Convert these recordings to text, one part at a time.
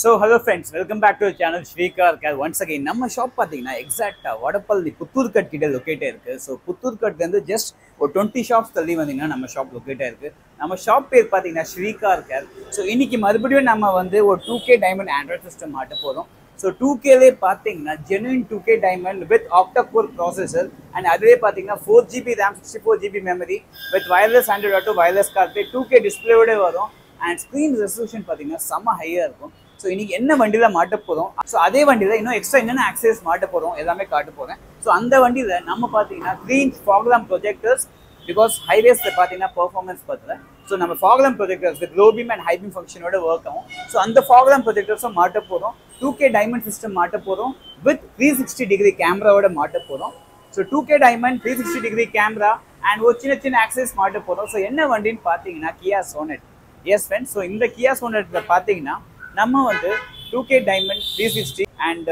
So hello friends welcome back to channel Srikar இருக்காது once again நம்ம shop பார்த்தீங்கன்னா எக்ஸாக்டாக வடப்பள்ளி புத்தூர்கட் கிட்ட லொக்கேட்டாக இருக்குது ஸோ புத்தூர்கட்லேருந்து ஜஸ்ட் ஒரு டுவெண்ட்டி ஷாப்ஸ் தள்ளி வந்தீங்கன்னா நம்ம ஷாப் லொக்கேட்டாக இருக்குது நம்ம ஷாப் பேர் பார்த்தீங்கன்னா ஸ்ரீகார் கேர் ஸோ இன்றைக்கி மறுபடியும் நம்ம வந்து ஒரு two K diamond Android system மாட்ட போகிறோம் ஸோ டூ கேலே பார்த்தீங்கன்னா genuine two K diamond with octa processor and அதுவே பார்த்தீங்கன்னா four GB RAM sixty four GB memory with wireless Android auto wireless carplay two K டிஸ்பிளேவோட வரும். அண்ட் ஸ்க்ரீன் ரெசல்யூஷன் பார்த்தீங்கன்னா செம்ம ஹையாக இருக்கும். ஸோ இன்னைக்கு என்ன வண்டியில் மாட்ட போகிறோம் ஸோ அதே வண்டியில் இன்னும் எக்ஸ்ட்ரா என்னென்ன ஆக்சஸ் மாட்ட போகிறோம் எல்லாமே காட்ட போகிறேன் ஸோ அந்த வண்டியில் நம்ம பார்த்தீங்கன்னா green fog lamp projectors because ஹைவேஸில் பார்த்தீங்கன்னா பர்ஃபார்மன்ஸ் பார்த்தல ஸோ நம்ம fog lamp projectors low beam and high beam ஃபங்க்ஷனோட work ஆகும். ஸோ அந்த ஃபாக்லாம் ப்ரொஜெக்டர்ஸும் மாட்ட போகிறோம் டூ கே டைமண்ட் சிஸ்டம் மாட்ட போகிறோம் வித் த்ரீ சிக்ஸ்டி டிகிரி கேமராவோட மாட்ட போகிறோம் so two K diamond three sixty degree camera and ஒரு சின்ன சின்ன ஆக்சஸ் மாட்ட போகிறோம் ஸோ என்ன வண்டின்னு பார்த்தீங்கன்னா Kia Sonet yes friend so இந்த கியா சோனட்டில் பார்த்தீங்கன்னா நம்ம வந்து two K diamond three sixty and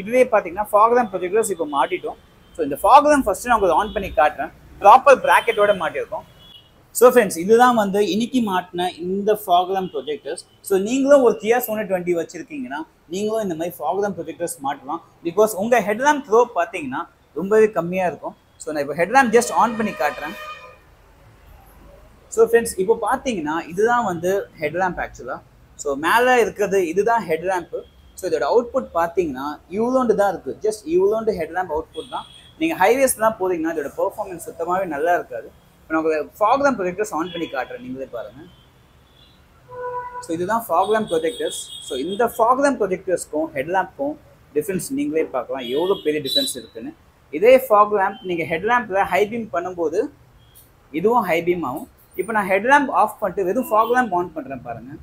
இதுவே பார்த்தீங்கன்னா ஃபாகதம் ப்ரொஜெக்டர்ஸ் இப்போ மாட்டிட்டோம். ஸோ இந்த ஃபாகதம் ஃபஸ்ட்டு நான் உங்களுக்கு ஆன் பண்ணி காட்டுறேன். ப்ராப்பர் ப்ராக்கெட்டோட மாட்டியிருக்கோம். ஸோ ஃப்ரெண்ட்ஸ் இதுதான் வந்து இன்னைக்கு மாட்டின இந்த ஃபாகதம் ப்ரொஜெக்டர்ஸ் ஸோ நீங்களும் ஒரு கியா சோனி டுவெண்ட்டி வச்சிருக்கீங்கன்னா நீங்களும் இந்த மாதிரி ஃபாகதம் ப்ரொஜெக்டர்ஸ் மாட்டலாம். பிகாஸ் உங்கள் ஹெட்லாம்ப் த்ரோ பார்த்தீங்கன்னா ரொம்பவே கம்மியாக இருக்கும். ஸோ நான் இப்போ ஹெட்லாம்ப் ஜஸ்ட் ஆன் பண்ணி காட்டுறேன். ஸோ ஃப்ரெண்ட்ஸ் இப்போ பார்த்தீங்கன்னா இதுதான் வந்து ஹெட்லாம்ப் ஆக்சுவலாக ஸோ மேலே இருக்கிறது இதுதான் ஹெட் ரேம்ப்பு ஸோ இதோட அவுட்புட் பார்த்தீங்கன்னா இவ்வளோண்டு தான் இருக்குது ஜஸ்ட் இவ்வளோண்டு ஹெட்லாம்ப் அவுட்புட் தான். நீங்கள் ஹைவேஸ்லாம் போதீங்கன்னா இதோட பெர்ஃபார்மன்ஸ் சுத்தமாகவே நல்லா இருக்காது. இப்போ நான் உங்களுக்கு ஃபாக்லாம் ப்ரொஜெக்டர்ஸ் ஆன் பண்ணி காட்டுறேன். நீங்களே பாருங்கள் ஸோ இதுதான் ஃபாக்லாம் ப்ரொஜெக்டர்ஸ் ஸோ இந்த ஃபாக்லாம் ப்ரொஜெக்டர்ஸ்க்கும் ஹெட்லாம்ப்க்கும் டிஃப்ரென்ஸ் நீங்களே பார்க்கலாம். எவ்வளோ பெரிய டிஃப்ரென்ஸ் இருக்குன்னு. இதே ஃபாக் லேம்ப் நீங்கள் ஹெட்லாம்பில் ஹை பீம் பண்ணும்போது இதுவும் ஹை பீம் ஆகும். இப்போ நான் ஹெட்லாம்ப் ஆஃப் பண்ணிட்டு வெறும் ஃபாக் லேம்ப் ஆன் பண்ணுறேன் பாருங்கள்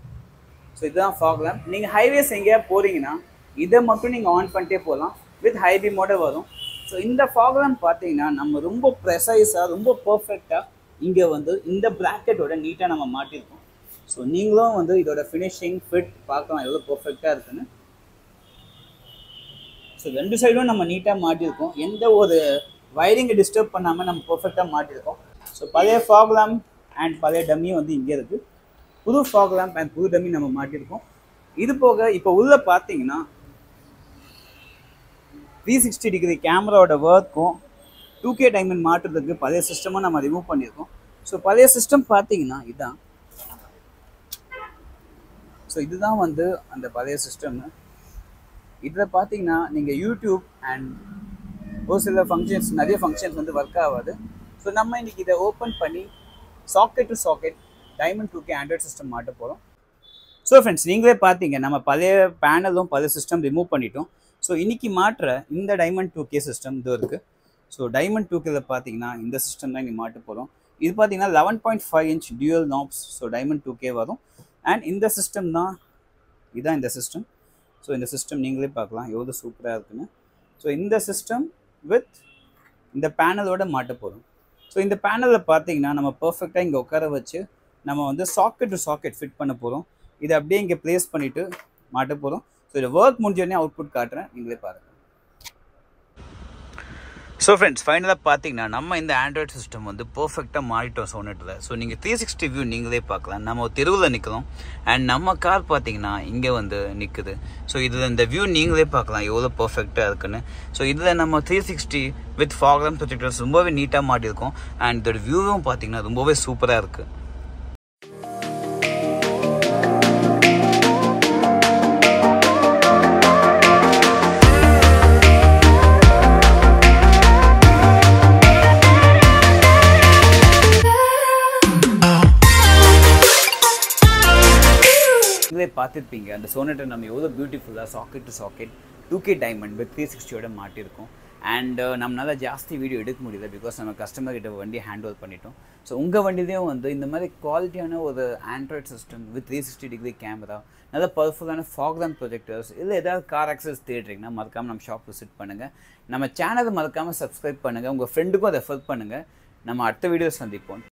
ஸோ இதுதான் ஃபாக் லேம்ப் நீங்கள் ஹைவேஸ் எங்கேயா போகிறீங்கன்னா இதை மட்டும் நீங்கள் ஆன் பண்ணிட்டே போகலாம். வித் ஹை பீமோட வரும். ஸோ இந்த ஃபாக் லேம்ப் பார்த்தீங்கன்னா நம்ம ரொம்ப ப்ரெசைஸாக ரொம்ப பர்ஃபெக்டாக இங்கே வந்து இந்த ப்ராக்கெட்டோட நீட்டாக நம்ம மாட்டியிருக்கோம் ஸோ நீங்களும் வந்து இதோட ஃபினிஷிங் ஃபிட் பார்க்கலாம் எவ்வளோ பர்ஃபெக்டாக இருக்குன்னு. ஸோ ரெண்டு சைடும் நம்ம நீட்டாக மாட்டியிருக்கோம் எந்த ஒரு வயரிங்கை டிஸ்டர்ப் பண்ணாமல் நம்ம பர்ஃபெக்டாக மாட்டியிருக்கோம் ஸோ பழைய ஃபாக் லேம்ப் அண்ட் பழைய டம்மியும் வந்து இங்கே இருக்குது புது ஃபாக் லேம்ப் அண்ட் புது டம்மி நம்ம மாட்டியிருக்கோம். இது போக இப்போ உள்ளே பார்த்தீங்கன்னா த்ரீ சிக்ஸ்டி டிகிரி கேமராவோட ஒர்க்கும் டூ கே டைமண்ட் மாட்டுறதுக்கு பழைய சிஸ்டமாக நம்ம ரிமூவ் பண்ணியிருக்கோம். ஸோ பழைய சிஸ்டம் பார்த்தீங்கன்னா இதுதான் ஸோ இதுதான் வந்து அந்த பழைய சிஸ்டம் இதில் பார்த்தீங்கன்னா நீங்கள் யூடியூப் அண்ட் ஒரு சில ஃபங்க்ஷன்ஸ் நிறைய ஃபங்க்ஷன்ஸ் வந்து ஒர்க் ஆகாது. ஸோ நம்ம இன்றைக்கி இதை ஓப்பன் பண்ணி socket to socket diamond two K Android system மாட்ட போகிறோம் ஸோ ஃப்ரெண்ட்ஸ் நீங்களே பார்த்தீங்க நம்ம பழைய பேனலும் பழைய சிஸ்டம் ரிமூவ் பண்ணிட்டோம். ஸோ இன்றைக்கி மாற்ற இந்த டைமண்ட் டூ கே சிஸ்டம் இது இருக்குது ஸோ டைமண்ட் டூ கேல பார்த்தீங்கன்னா இந்த சிஸ்டம் தான் இங்கே மாட்ட போகிறோம் இது பார்த்தீங்கன்னா eleven point five inch dual knobs so diamond two K வரும். அண்ட் இந்த சிஸ்டம் தான் இதுதான் இந்த சிஸ்டம் ஸோ இந்த சிஸ்டம் நீங்களே பார்க்கலாம் எவ்வளோ சூப்பராக இருக்குன்னு. ஸோ இந்த சிஸ்டம் வித் இந்த பேனலோட மாட்ட போகிறோம் ஸோ இந்த பேனலில் பார்த்தீங்கன்னா நம்ம பர்ஃபெக்டாக இங்கே உட்கார வச்சு நம்ம வந்து சாக்கெட் டு சாக்கெட் ஃபிட் பண்ண போகிறோம் இதை அப்படியே இங்கே ப்ளேஸ் பண்ணிவிட்டு மாட்ட போகிறோம் ஸோ இதை ஒர்க் முடிஞ்சோடனே அவுட்புட் காட்டுறேன். நீங்களே பாருங்கள் ஸோ ஃப்ரெண்ட்ஸ் ஃபைனலாக பார்த்தீங்கன்னா நம்ம இந்த ஆண்ட்ராய்ட் சிஸ்டம் வந்து பர்ஃபெக்டாக மாறிட்டோம் சோனட்டில் ஸோ நீங்கள் த்ரீ சிக்ஸ்டி வியூ நீங்களே பார்க்கலாம். நம்ம தெருவில் நிற்கிறோம் அண்ட் நம்ம கார் பார்த்தீங்கன்னா இங்கே வந்து நிற்குது ஸோ இதில் இந்த வியூ நீங்களே பார்க்கலாம். எவ்வளோ பர்ஃபெக்டாக இருக்குன்னு. ஸோ இதில் நம்ம த்ரீ சிக்ஸ்டி வித் ஃபாக்ரம் ப்ரொஜெக்டர்ஸ் ரொம்பவே நீட்டாக மாட்டியிருக்கோம். அண்ட் இதோட வியூவும் பார்த்தீங்கன்னா ரொம்பவே சூப்பராக இருக்குது நீங்களே பார்த்துருப்பீங்க. அந்த சோனட்டை நம்ம எவ்வளோ பியூட்டிஃபுல்லாக socket to socket two K diamond with three சிக்ஸ்டியோட மாட்டியிருக்கோம் அண்ட் நம்மளால் ஜாஸ்தி வீடியோ எடுக்க முடியல பிகாஸ் நம்ம கஸ்டமர் கிட்ட வண்டி ஹேண்ட் ஓவர் பண்ணிட்டோம். ஸோ உங்கள் வண்டிலையும் வந்து இந்த மாதிரி குவாலிட்டியான ஒரு Android system with three sixty degree camera நல்ல பவர்ஃபுல்லான ஃபாக்லாம் ப்ரொஜெக்டர்ஸ் இல்லை ஏதாவது கார் ஆக்சஸ் தேடுறீங்கன்னா மறக்காமல் நம்ம ஷாப் விசிட் பண்ணுங்கள் நம்ம சேனலை மறக்காமல் சப்ஸ்கிரைப் பண்ணுங்கள் உங்கள் ஃப்ரெண்டுக்கும் அதை ரெஃபர் பண்ணுங்கள் நம்ம அடுத்த வீடியோ சந்திப்போம்.